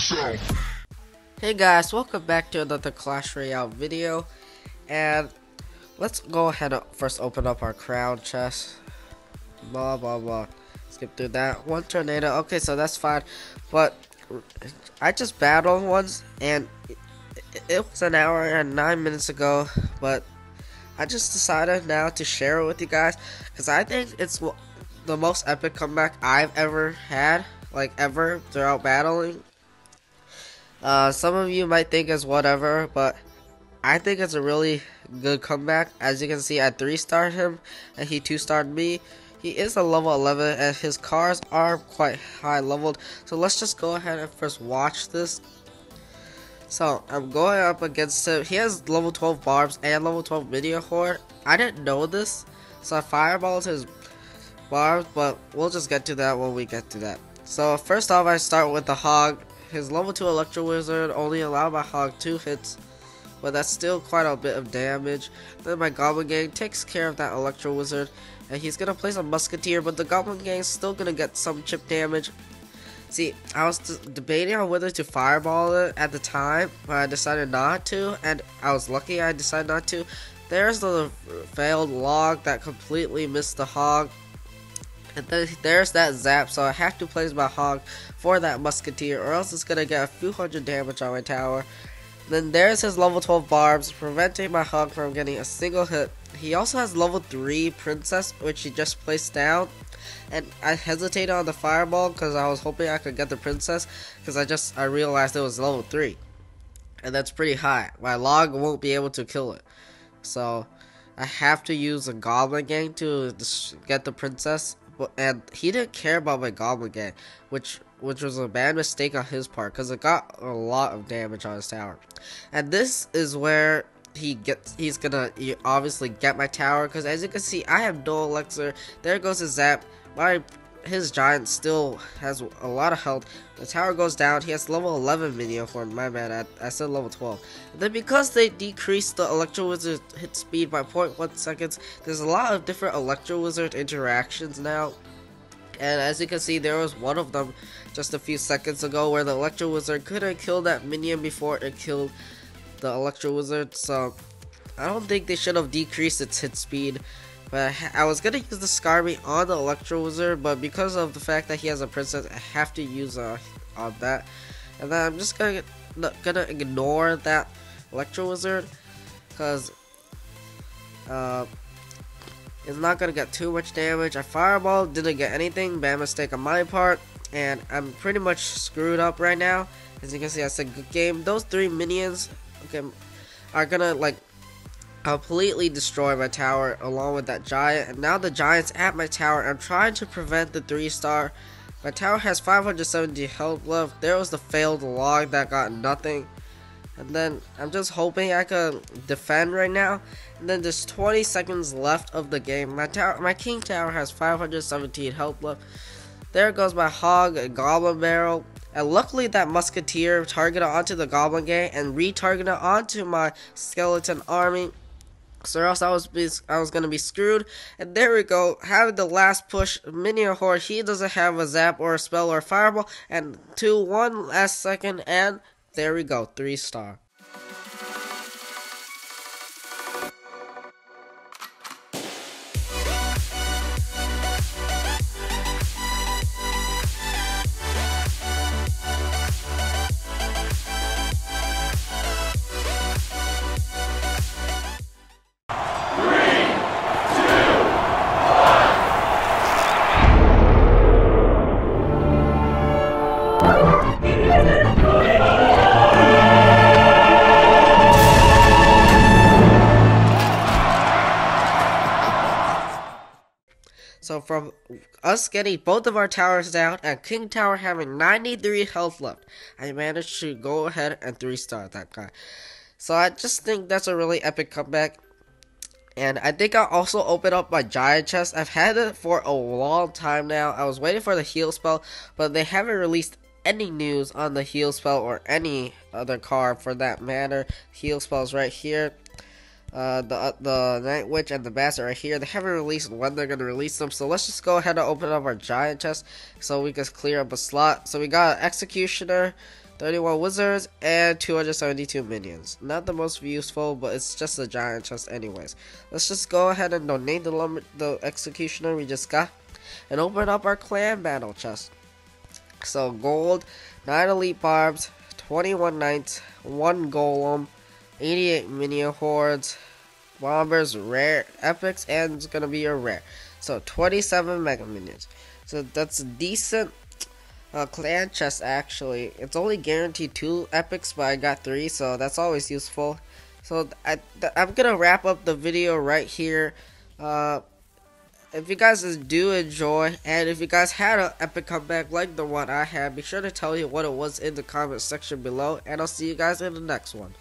yourself. Hey guys, welcome back to another Clash Royale video, and let's go ahead and first open up our crown chest. Blah blah blah. Skip through that. One tornado. Okay, so that's fine, but I just battled once, and it, it was an hour and nine minutes ago, but I just decided now to share it with you guys because I think it's the most epic comeback I've ever had, like ever throughout battling. Uh, some of you might think it's whatever, but I think it's a really good comeback. As you can see, I 3-starred him, and he 2-starred me. He is a level 11, and his cars are quite high leveled. So let's just go ahead and first watch this. So, I'm going up against him. He has level 12 barbs and level 12 Meteor. I didn't know this, so I fireballed his barbs, but we'll just get to that when we get to that. So, first off, I start with the Hog. His level 2 Electro Wizard only allowed my Hog 2 hits, but that's still quite a bit of damage. Then my Goblin Gang takes care of that Electro Wizard, and he's gonna place a Musketeer, but the Goblin Gang's still gonna get some chip damage. See, I was debating on whether to fireball it at the time, but I decided not to, and I was lucky I decided not to. There's the failed log that completely missed the hog. There's that zap, so I have to place my hog for that musketeer, or else it's gonna get a few hundred damage on my tower. Then there's his level 12 barbs, preventing my hog from getting a single hit. He also has level 3 princess, which he just placed down. And I hesitated on the fireball because I was hoping I could get the princess, because I just I realized it was level 3. And that's pretty high. My log won't be able to kill it. So I have to use a goblin gang to get the princess and he didn't care about my goblin gang, which which was a bad mistake on his part because it got a lot of damage on his tower. And this is where he gets he's gonna obviously get my tower because as you can see I have no elixir. There goes his zap. My his giant still has a lot of health. The tower goes down. He has level 11 minion horde. My bad, I, I said level 12. And then because they decreased the Electro Wizard hit speed by 0.1 seconds, there's a lot of different Electro Wizard interactions now. And as you can see, there was one of them just a few seconds ago where the Electro Wizard couldn't kill that minion before it killed the Electro Wizard. So I don't think they should have decreased its hit speed. But I was gonna use the Skarmy on the Electro Wizard, but because of the fact that he has a princess, I have to use uh, on that. And then I'm just gonna gonna ignore that Electro Wizard, cause uh, it's not gonna get too much damage. I Fireball didn't get anything, bad mistake on my part, and I'm pretty much screwed up right now. As you can see, I said good game. Those three minions, okay, are gonna like completely destroy my tower along with that giant. And now the giant's at my tower. I'm trying to prevent the three star my tower has 570 health left. There was the failed log that got nothing. And then I'm just hoping I can defend right now. And then there's 20 seconds left of the game. My tower my king tower has 517 health left. There goes my hog and goblin barrel. And luckily that musketeer targeted onto the goblin gang and retargeted onto my skeleton army so else I was be, I was gonna be screwed. And there we go, having the last push. Minion Horde, he doesn't have a zap or a spell or a fireball. And two, one last second, and there we go, three star. From us getting both of our towers down and King Tower having 93 health left, I managed to go ahead and 3-star that guy. So I just think that's a really epic comeback. And I think I'll also open up my giant chest. I've had it for a long time now. I was waiting for the heal spell, but they haven't released any news on the heal spell or any other card for that matter. Heal spells right here. Uh, the uh, the Night Witch and the Bandit are here. They haven't released when they're gonna release them, so let's just go ahead and open up our giant chest so we can clear up a slot. So we got Executioner, 31 wizards, and 272 minions. Not the most useful, but it's just a giant chest anyways. Let's just go ahead and donate the, the executioner we just got, and open up our clan battle chest. So gold, 9 elite barbs, 21 knights, 1 golem, 88 minion hordes, bombers, rare, epics, and it's gonna be a rare. So 27 mega minions. So that's a decent uh, clan chest actually. It's only guaranteed two epics, but I got three, so that's always useful. So I, I'm gonna wrap up the video right here. Uh, if you guys do enjoy, and if you guys had an epic comeback like the one I had, be sure to tell me what it was in the comment section below, and I'll see you guys in the next one.